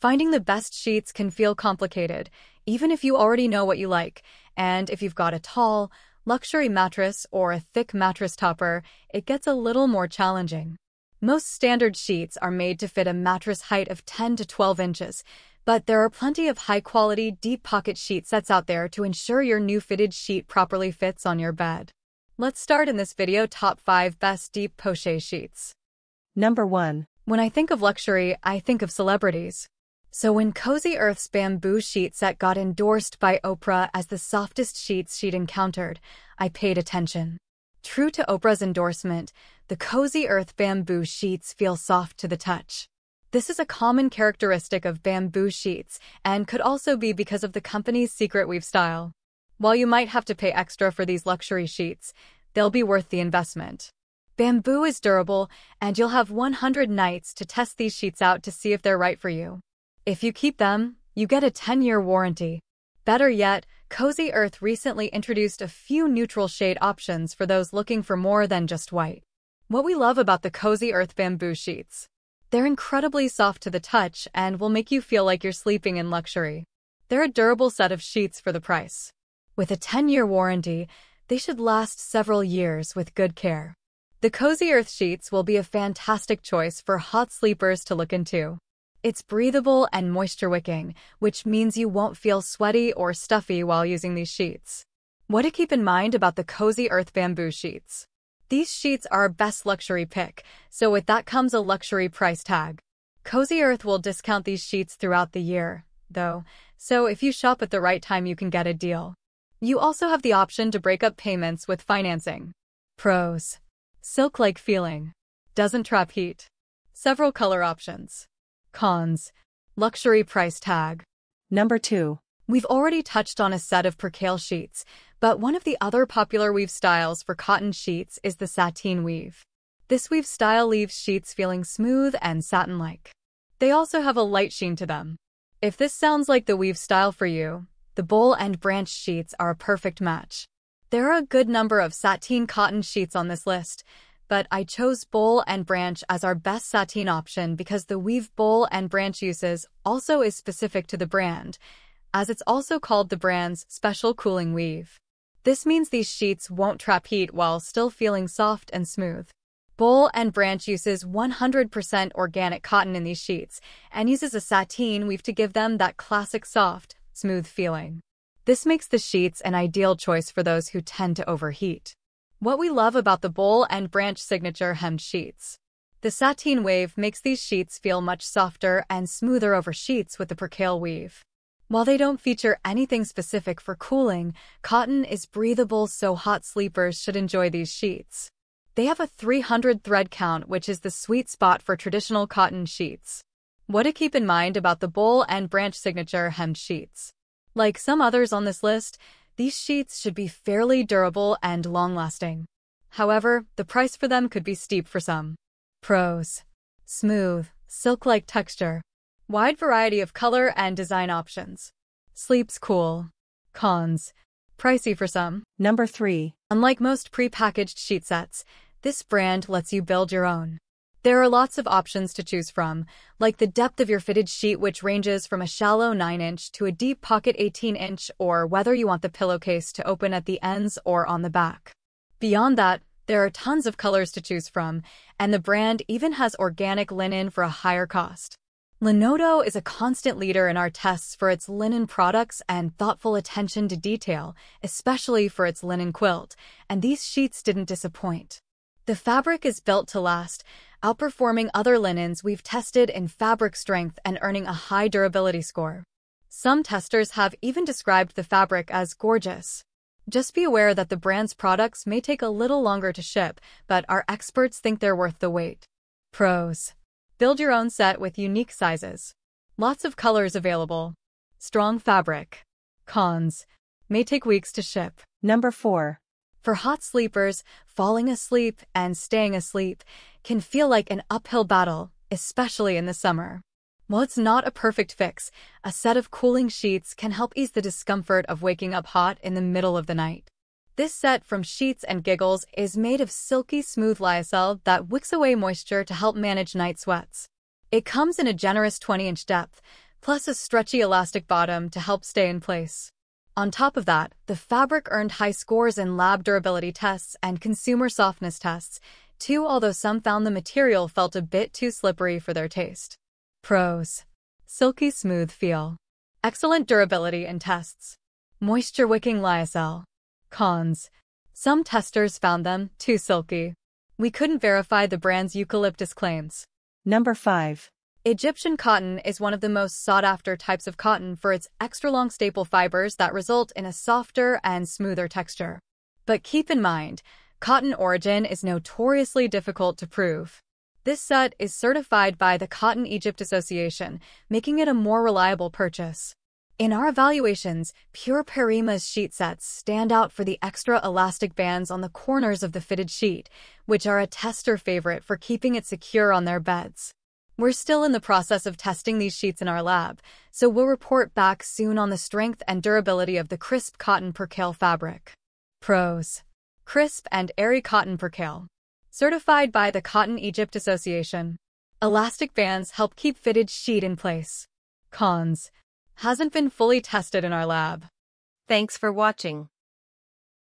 Finding the best sheets can feel complicated, even if you already know what you like, and if you've got a tall, luxury mattress or a thick mattress topper, it gets a little more challenging. Most standard sheets are made to fit a mattress height of 10 to 12 inches, but there are plenty of high-quality, deep-pocket sheet sets out there to ensure your new fitted sheet properly fits on your bed. Let's start in this video top 5 best deep poche sheets. Number 1. When I think of luxury, I think of celebrities. So when Cozy Earth's bamboo sheet set got endorsed by Oprah as the softest sheets she'd encountered, I paid attention. True to Oprah's endorsement, the Cozy Earth bamboo sheets feel soft to the touch. This is a common characteristic of bamboo sheets and could also be because of the company's secret weave style. While you might have to pay extra for these luxury sheets, they'll be worth the investment. Bamboo is durable, and you'll have 100 nights to test these sheets out to see if they're right for you. If you keep them, you get a 10-year warranty. Better yet, Cozy Earth recently introduced a few neutral shade options for those looking for more than just white. What we love about the Cozy Earth bamboo sheets. They're incredibly soft to the touch and will make you feel like you're sleeping in luxury. They're a durable set of sheets for the price. With a 10-year warranty, they should last several years with good care. The Cozy Earth sheets will be a fantastic choice for hot sleepers to look into. It's breathable and moisture-wicking, which means you won't feel sweaty or stuffy while using these sheets. What to keep in mind about the Cozy Earth bamboo sheets. These sheets are our best luxury pick, so with that comes a luxury price tag. Cozy Earth will discount these sheets throughout the year, though, so if you shop at the right time you can get a deal. You also have the option to break up payments with financing. Pros. Silk-like feeling. Doesn't trap heat. Several color options. Cons. Luxury price tag. Number 2. We've already touched on a set of percale sheets, but one of the other popular weave styles for cotton sheets is the sateen weave. This weave style leaves sheets feeling smooth and satin-like. They also have a light sheen to them. If this sounds like the weave style for you, the Boll and Branch sheets are a perfect match. There are a good number of sateen cotton sheets on this list, but I chose Boll and Branch as our best sateen option because the weave Boll and Branch uses also is specific to the brand, as it's also called the brand's special cooling weave. This means these sheets won't trap heat while still feeling soft and smooth. Boll and Branch uses 100% organic cotton in these sheets and uses a sateen weave to give them that classic soft, smooth feeling. This makes the sheets an ideal choice for those who tend to overheat. What we love about the Boll and Branch signature hemmed sheets. The sateen wave makes these sheets feel much softer and smoother over sheets with the percale weave. While they don't feature anything specific for cooling, cotton is breathable so hot sleepers should enjoy these sheets. They have a 300 thread count which is the sweet spot for traditional cotton sheets. What to keep in mind about the Boll and Branch signature hemmed sheets. Like some others on this list, these sheets should be fairly durable and long-lasting. However, the price for them could be steep for some. Pros. Smooth, silk-like texture. Wide variety of color and design options. Sleeps cool. Cons. Pricey for some. Number 3. Unlike most pre-packaged sheet sets, this brand lets you build your own. There are lots of options to choose from, like the depth of your fitted sheet which ranges from a shallow 9-inch to a deep pocket 18-inch or whether you want the pillowcase to open at the ends or on the back. Beyond that, there are tons of colors to choose from, and the brand even has organic linen for a higher cost. Linoto is a constant leader in our tests for its linen products and thoughtful attention to detail, especially for its linen quilt, and these sheets didn't disappoint. The fabric is built to last, outperforming other linens we've tested in fabric strength and earning a high durability score. Some testers have even described the fabric as gorgeous. Just be aware that the brand's products may take a little longer to ship, but our experts think they're worth the wait. Pros. Build your own set with unique sizes. Lots of colors available. Strong fabric. Cons. May take weeks to ship. Number 4. For hot sleepers, falling asleep and staying asleep can feel like an uphill battle, especially in the summer. While it's not a perfect fix, a set of cooling sheets can help ease the discomfort of waking up hot in the middle of the night. This set from Sheets and Giggles is made of silky smooth lyocell that wicks away moisture to help manage night sweats. It comes in a generous 20-inch depth, plus a stretchy elastic bottom to help stay in place. On top of that, the fabric earned high scores in lab durability tests and consumer softness tests, too although some found the material felt a bit too slippery for their taste. Pros. Silky smooth feel. Excellent durability in tests. Moisture-wicking lyocell. Cons. Some testers found them too silky. We couldn't verify the brand's eucalyptus claims. Number 5. Egyptian cotton is one of the most sought-after types of cotton for its extra-long staple fibers that result in a softer and smoother texture. But keep in mind, cotton origin is notoriously difficult to prove. This set is certified by the Cotton Egypt Association, making it a more reliable purchase. In our evaluations, Pure Parima's sheet sets stand out for the extra elastic bands on the corners of the fitted sheet, which are a tester favorite for keeping it secure on their beds. We're still in the process of testing these sheets in our lab, so we'll report back soon on the strength and durability of the crisp cotton percale fabric. Pros. Crisp and airy cotton percale. Certified by the Cotton Egypt Association. Elastic bands help keep fitted sheet in place. Cons. Hasn't been fully tested in our lab. Thanks for watching.